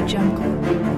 Jungle.